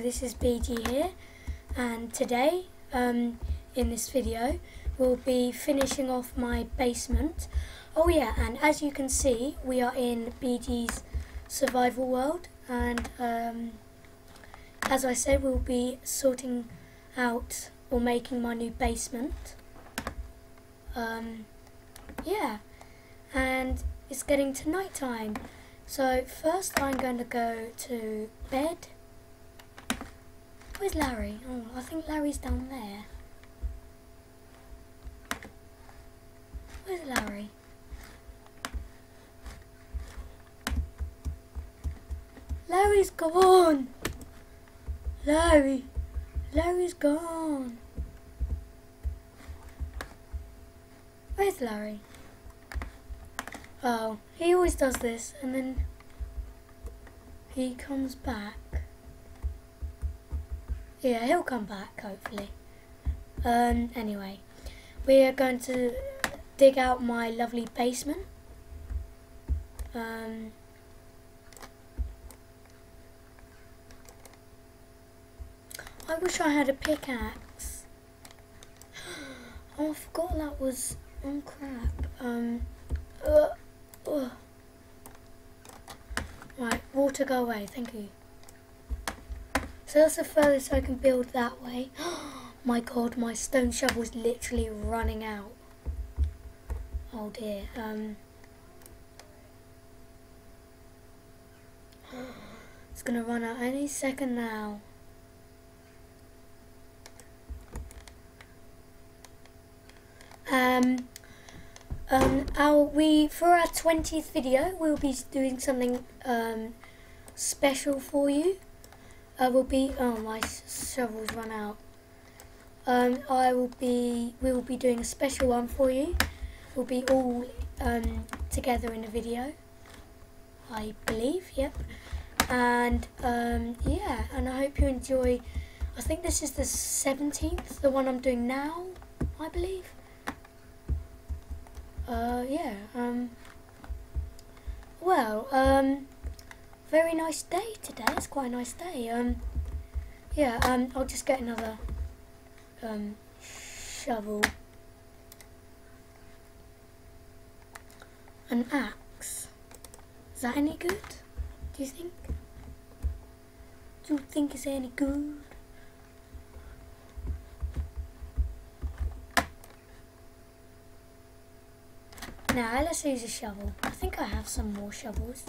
this is BG here and today um, in this video we'll be finishing off my basement. Oh yeah and as you can see we are in BG's survival world and um, as I said we'll be sorting out or making my new basement. Um, yeah and it's getting to night time so first I'm going to go to bed. Where's Larry? Oh, I think Larry's down there. Where's Larry? Larry's gone. Larry. Larry's gone. Where's Larry? Oh, he always does this and then he comes back. Yeah, he'll come back hopefully. Um, anyway, we are going to dig out my lovely basement. Um, I wish I had a pickaxe. Oh, I forgot that was. Oh crap. Um. Uh, Ugh. Right, water go away, thank you. So that's the furthest I can build that way. my god, my stone shovel is literally running out. Oh dear. Um, it's gonna run out any second now. Um, um, our, we for our 20th video, we'll be doing something um, special for you. I will be. Oh, my shovel's run out. Um, I will be. We will be doing a special one for you. We'll be all um, together in a video. I believe. Yep. And um, yeah, and I hope you enjoy. I think this is the 17th, the one I'm doing now. I believe. Uh, yeah, um, well, um, very nice day today. It's quite a nice day. Um, yeah, um, I'll just get another, um, shovel. An axe. Is that any good? Do you think? Do you think it's any good? Now let's use a shovel. I think I have some more shovels.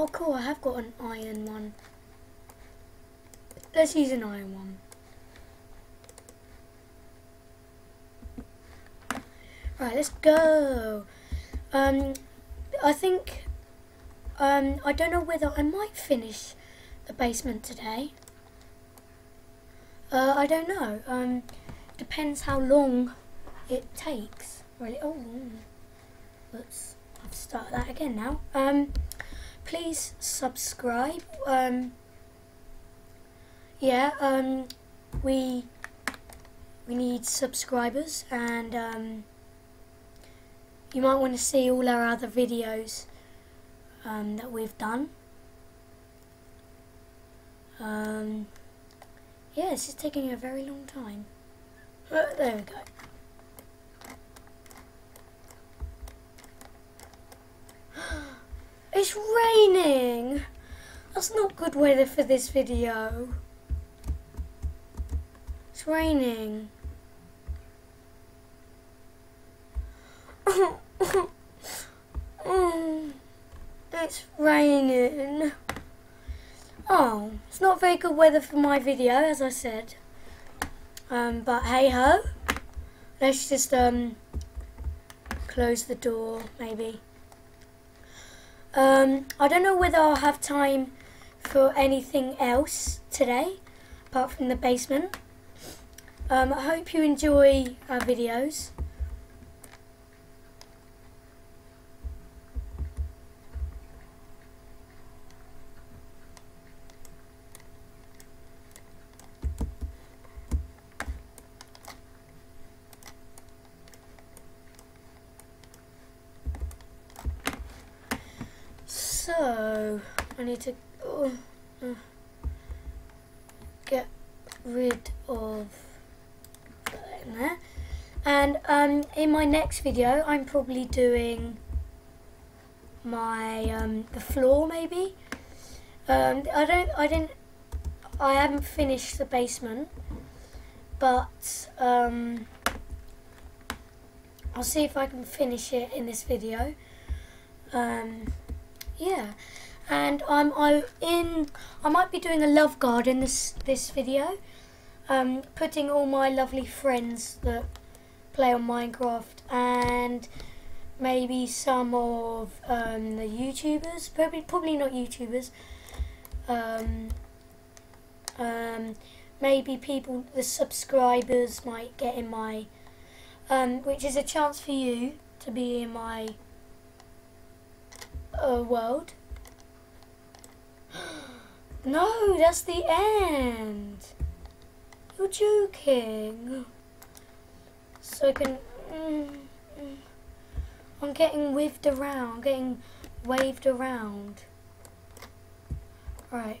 Oh cool, I have got an iron one. Let's use an iron one. Right, let's go. Um, I think, um, I don't know whether I might finish the basement today. Uh, I don't know. Um, depends how long it takes. Really. Oh, let's have to start that again now. Um, please subscribe. Um, yeah. Um, we we need subscribers, and um, you might want to see all our other videos um, that we've done. Um, yeah, this is taking a very long time. Uh, there we go. It's raining! That's not good weather for this video. It's raining. it's raining. Oh, it's not very good weather for my video, as I said. Um, but hey ho. Let's just um, close the door, maybe. Um, I don't know whether I'll have time for anything else today, apart from the basement. Um, I hope you enjoy our videos. So, I need to uh, uh, get rid of that in there. And um, in my next video, I'm probably doing my um, the floor maybe. Um, I don't, I didn't, I haven't finished the basement, but um, I'll see if I can finish it in this video. Um, yeah, and I'm I in. I might be doing a love garden this this video. Um, putting all my lovely friends that play on Minecraft and maybe some of um, the YouTubers, probably probably not YouTubers. Um, um, maybe people, the subscribers might get in my, um, which is a chance for you to be in my uh, world. no, that's the end. You're joking. So I can. Mm, mm, I'm getting waved around, I'm getting waved around. Right.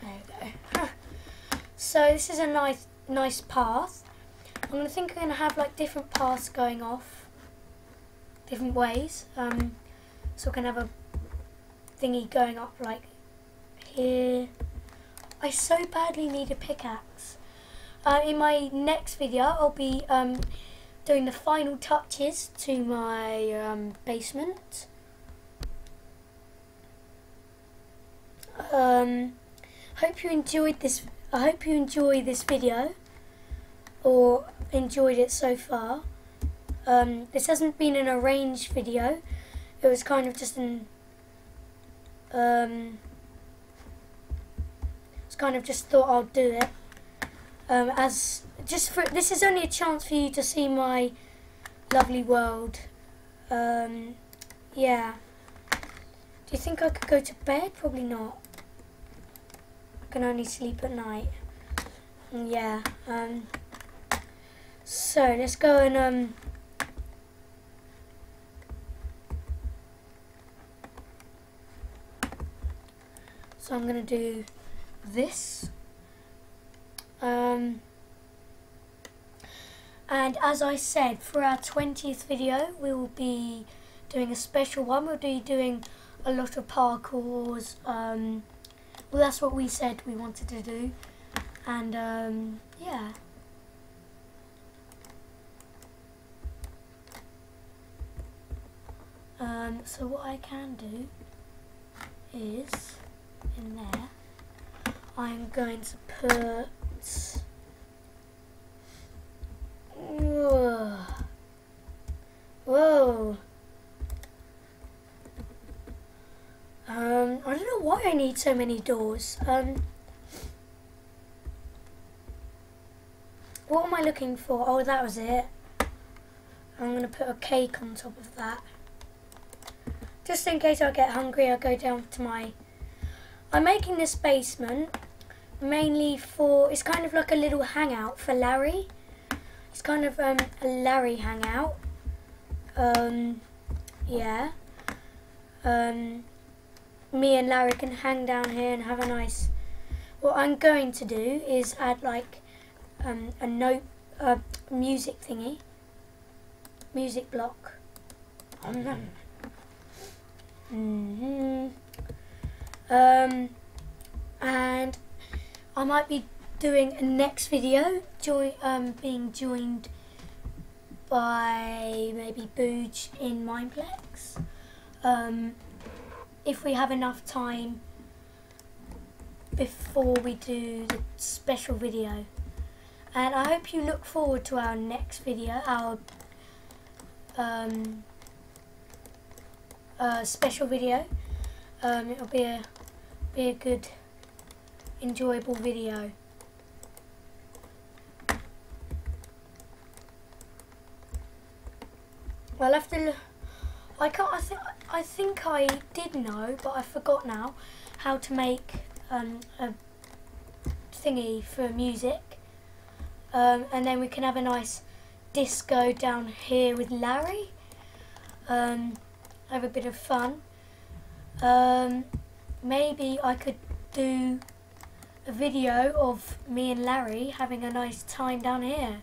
There we go. so this is a nice, nice path. I'm gonna think I'm gonna have like different paths going off, different ways. Um, so I can have a thingy going up like here. I so badly need a pickaxe. Uh, in my next video, I'll be um, doing the final touches to my um, basement. Um, hope you enjoyed this. I hope you enjoy this video, or enjoyed it so far. Um, this hasn't been an arranged video. It was kind of just an. Um, it's kind of just thought I'd do it. Um, as just for this is only a chance for you to see my lovely world. Um, yeah. Do you think I could go to bed? Probably not. I can only sleep at night. Yeah. Um, so let's go and um. So I'm gonna do this. Um, and as I said, for our 20th video, we will be doing a special one. We'll be doing a lot of parkours. Um, well, that's what we said we wanted to do. And um, yeah. Um, so what I can do is, in there, I'm going to put Whoa. Whoa. Um, I don't know why I need so many doors. Um, what am I looking for? Oh, that was it. I'm going to put a cake on top of that. Just in case I get hungry, I'll go down to my... I'm making this basement mainly for, it's kind of like a little hangout for Larry. It's kind of um, a Larry hangout. Um, yeah. Um, me and Larry can hang down here and have a nice, what I'm going to do is add like um, a note, a music thingy, music block. Mm hmm Um, and I might be doing a next video, um, being joined by maybe Booge in Mineplex. Um, if we have enough time before we do the special video. And I hope you look forward to our next video, our um, uh, special video. Um, it'll be a be a good enjoyable video. I'll have to. I can't. I think. I think I did know, but I forgot now how to make um, a thingy for music, um, and then we can have a nice disco down here with Larry. Um, have a bit of fun. Um, maybe I could do a video of me and Larry having a nice time down here.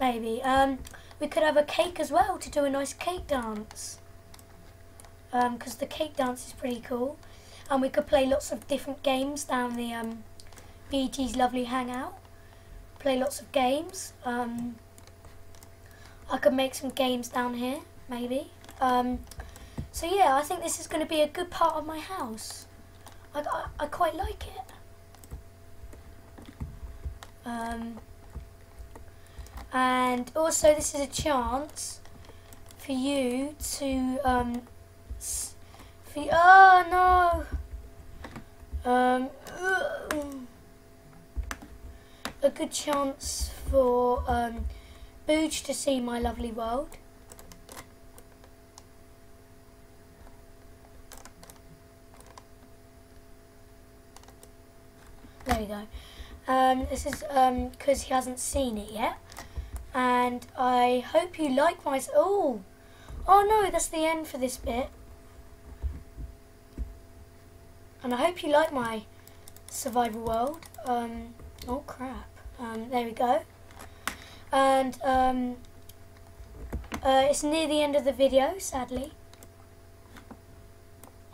Maybe. Um, we could have a cake as well to do a nice cake dance. Because um, the cake dance is pretty cool. And we could play lots of different games down the um, BT's Lovely Hangout. Play lots of games. Um, I could make some games down here, maybe. Um, so yeah, I think this is going to be a good part of my house. I, I, I quite like it. Um, and also this is a chance for you to um, for, oh no um, a good chance for um, Booge to see my lovely world. Um, this is because um, he hasn't seen it yet. And I hope you like my... Oh! Oh no, that's the end for this bit. And I hope you like my survival world. Um, oh crap. Um, there we go. And um, uh, it's near the end of the video, sadly.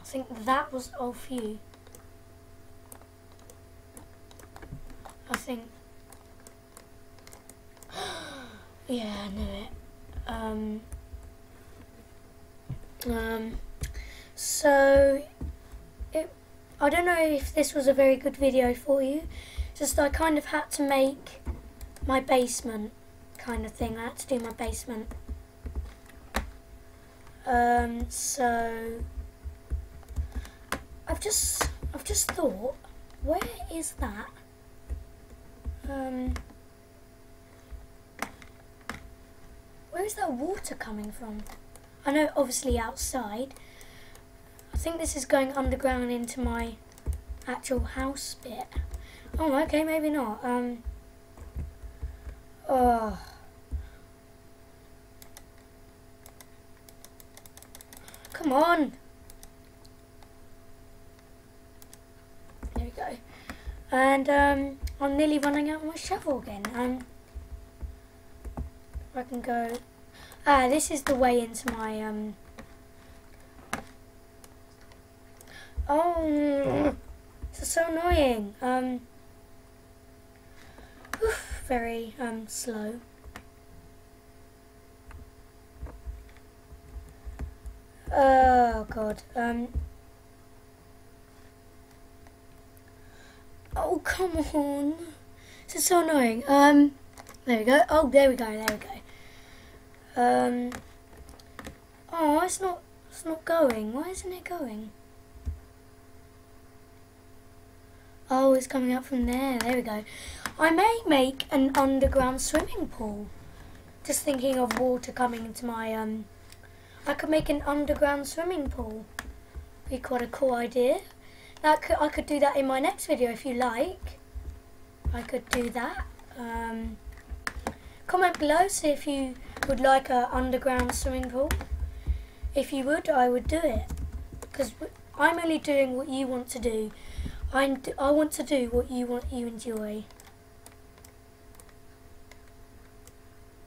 I think that was all for you. Yeah, I knew it. Um, um, so, it, I don't know if this was a very good video for you. Just I kind of had to make my basement kind of thing. I had to do my basement. Um, so I've just I've just thought, where is that? Um, where is that water coming from? I know obviously outside. I think this is going underground into my actual house bit. Oh, okay, maybe not. Um, oh. Come on. There we go. And um, I'm nearly running out of my shovel again. Um, I can go. Ah, this is the way into my um. Oh, this is so annoying. Um, oof, very um slow. Oh god. Um. Oh, come on. This is so annoying. Um, there we go. Oh, there we go, there we go. Um, oh, it's not, it's not going. Why isn't it going? Oh, it's coming up from there. There we go. I may make an underground swimming pool. Just thinking of water coming into my, um, I could make an underground swimming pool. Be quite a cool idea. That could, I could do that in my next video if you like. I could do that. Um, comment below, see if you would like an underground swimming pool. If you would, I would do it. Because I'm only doing what you want to do. I'm, I want to do what you want you enjoy.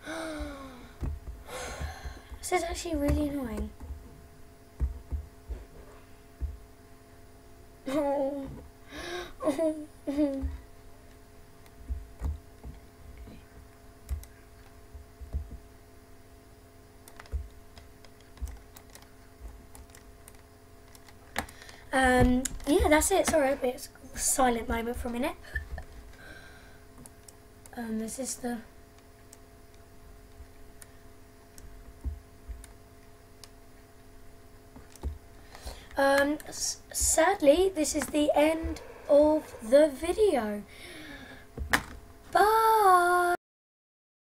this is actually really annoying. Oh. Oh. Um, yeah, that's it. Sorry, it's a silent moment for a minute. Um, this is the Um, sadly, this is the end of the video.